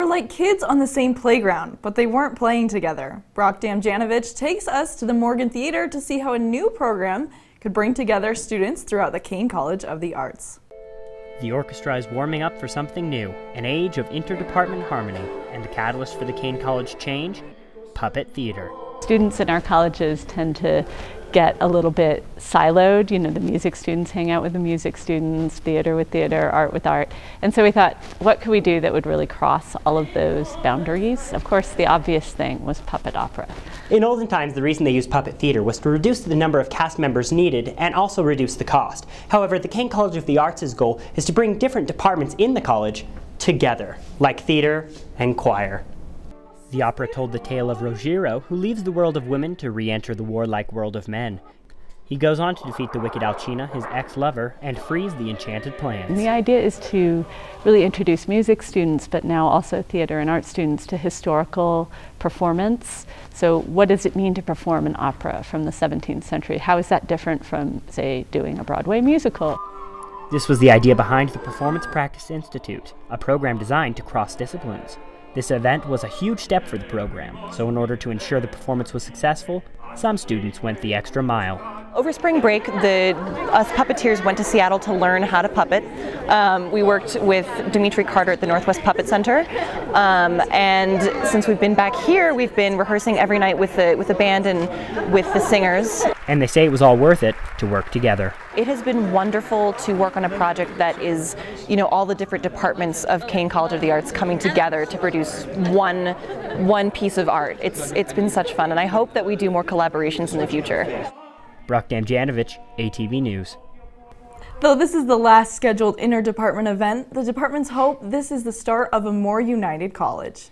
They're like kids on the same playground, but they weren't playing together. Brock Damjanovich takes us to the Morgan Theater to see how a new program could bring together students throughout the Caine College of the Arts. The orchestra is warming up for something new, an age of interdepartment harmony, and the catalyst for the Caine College change, puppet theater. Students in our colleges tend to get a little bit siloed. You know, the music students hang out with the music students, theater with theater, art with art. And so we thought, what could we do that would really cross all of those boundaries? Of course, the obvious thing was puppet opera. In olden times, the reason they used puppet theater was to reduce the number of cast members needed and also reduce the cost. However, the Caine College of the Arts' goal is to bring different departments in the college together, like theater and choir. The opera told the tale of Rogero, who leaves the world of women to re enter the warlike world of men. He goes on to defeat the wicked Alcina, his ex lover, and frees the enchanted plans. And the idea is to really introduce music students, but now also theater and art students, to historical performance. So, what does it mean to perform an opera from the 17th century? How is that different from, say, doing a Broadway musical? This was the idea behind the Performance Practice Institute, a program designed to cross disciplines. This event was a huge step for the program, so in order to ensure the performance was successful, some students went the extra mile. Over spring break, the us puppeteers went to Seattle to learn how to puppet. Um, we worked with Dmitri Carter at the Northwest Puppet Center, um, and since we've been back here, we've been rehearsing every night with the with the band and with the singers. And they say it was all worth it to work together. It has been wonderful to work on a project that is, you know, all the different departments of Caine College of the Arts coming together to produce one one piece of art. It's it's been such fun, and I hope that we do more collaborations in the future. Brock Damjanovich, ATV News. Though this is the last scheduled interdepartment event, the departments hope this is the start of a more united college.